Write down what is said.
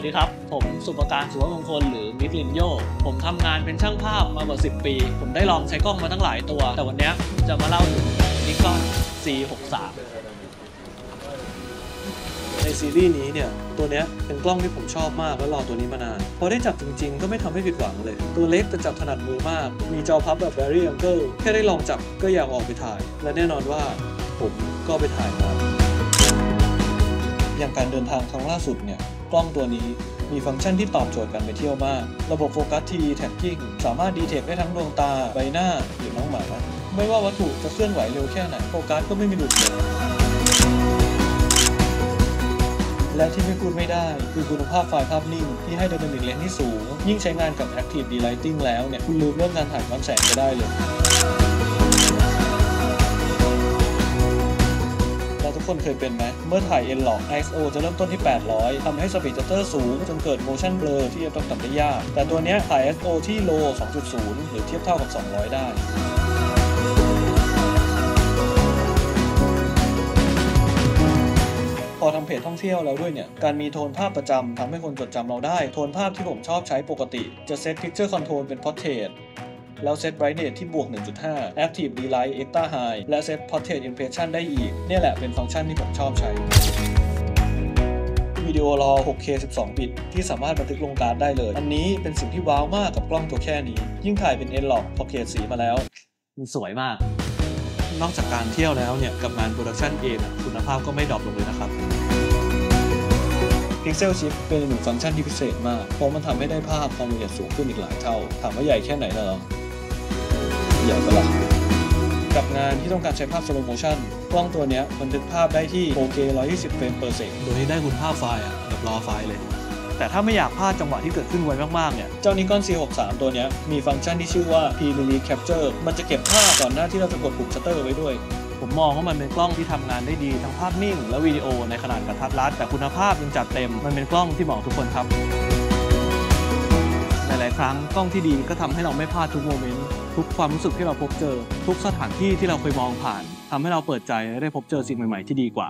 ัสดีครับ ผมสุปการสุวมงคลหรือมิกลินโยผมทำงานเป็นช่างภาพมากว่า 10 ปี ผมได้ลองใช้กล้องมาตั้งหลายตัว แต่วันนี้จะมาเล่าถึงนิคอน C63 ในซีรีส์นี้เนี่ย ตัวเนี้ยเป็นกล้องที่ผมชอบมากและรอตัวนี้มานาน พอได้จับจริงๆ ก็ไม่ทำให้ผิดหวังเลย ตัวเล็กแต่จับถนัดมือมาก มีจอพับแบบ Very Angle แค่ได้ลองจับก็อยากออกไปถ่าย และแน่นอนว่า ผมก็ไปถ่ายมา อย่างการเดินทางครั้งล่าสุดเนี่ย กล้องตัวนี้มีฟังก์ชันที่ตอบโจทย์การไปเที่ยวมาก ระบบโฟกัส 3D Tracking สามารถดีเทคได้ทั้งดวงตา ใบหน้า หรือน้องหมา ไม่ว่าวัตถุจะเคลื่อนไหวเร็วแค่ไหน โฟกัสก็ไม่มีหลุดเลยและที่ไม่พูดไม่ได้ คือคุณภาพไฟล์ภาพนิ่งที่ให้ Dynamic Range ที่สูง ยิ่งใช้งานกับ Active D-Lighting แล้วเนี่ย คุณลืมเรื่องการถ่ายย้อนแสงไปได้เลย คนเคยเป็นไหมเมื่อถ่าย n l o g ISO จะเริ่มต้นที่ 800ทำให้สปีดจัตเตอร์สูง จนเกิด motion blur ที่จะต้องทำได้ยาก แต่ตัวนี้ถ่าย ISO ที่ low 2.0 หรือเทียบเท่ากับ 200 ได้พอทำเพจท่องเที่ยวแล้วด้วยเนี่ย การมีโทนภาพประจำทำให้คนจดจำเราได้ โทนภาพที่ผมชอบใช้ปกติ จะเซต Picture Control เป็น Portrait แล้วเซต Brightness ที่บวก 1.5 Active D-Lighting Extra High และเซต Portrait Impression ได้อีก เนี่ยแหละเป็นฟังก์ชันที่ผมชอบใช้วิดีโอ RAW 6K 12 bit ที่สามารถบันทึกลงการ์ดได้เลย อันนี้เป็นสิ่งที่ wow มากกับกล้องตัวแค่นี้ ยิ่งถ่ายเป็น N-Log พอเกรดสีมาแล้ว มันสวยมาก นอกจากการเที่ยวแล้วเนี่ย กับงาน production เองอะคุณภาพก็ไม่ drop ลงเลยนะครับ Pixel Shift เป็นอีกหนึ่งฟังก์ชันที่พิเศษมาก เพราะมันทำให้ได้ภาพความละเอียดสูงขึ้นอีกหลายเท่า ถามว่าใหญ่แค่ไหนน่ะเห รอใหญ่ปะล่ะกับงานที่ต้องการใช้ภาพ slow motion กล้องตัวเนี้ยบันทึกภาพได้ที่ 4K 120 frame per second โดยที่ได้คุณภาพไฟล์อะแบบ RAW file เลย แต่ถ้าไม่อยากพลาดจังหวะที่เกิดขึ้นไวมากๆเนี่ย เจ้า Nikon Z6III ตัวเนี้ยมีฟังก์ชันที่ชื่อว่า Pre-release Capture มันจะเก็บภาพก่อนหน้าที่เราจะกดปุ่มชัตเตอร์ไว้ด้วยผมมองว่ามันเป็นกล้องที่ทำงานได้ดี ทั้งภาพนิ่งและวิดีโอในขนาดกระทัดรัดแต่คุณภาพยังจัดเต็ม มันเป็นกล้องที่เหมาะทุกคนครับห ลาย ๆ ครั้งกล้องที่ดีก็ทำให้เราไม่พลาดทุกโมเมนต์ทุกความรู้สึกที่เราพบเจอ ทุกสถานที่ที่เราเคยมองผ่านทำให้เราเปิดใจและได้พบเจอสิ่งใหม่ ๆ ที่ดีกว่า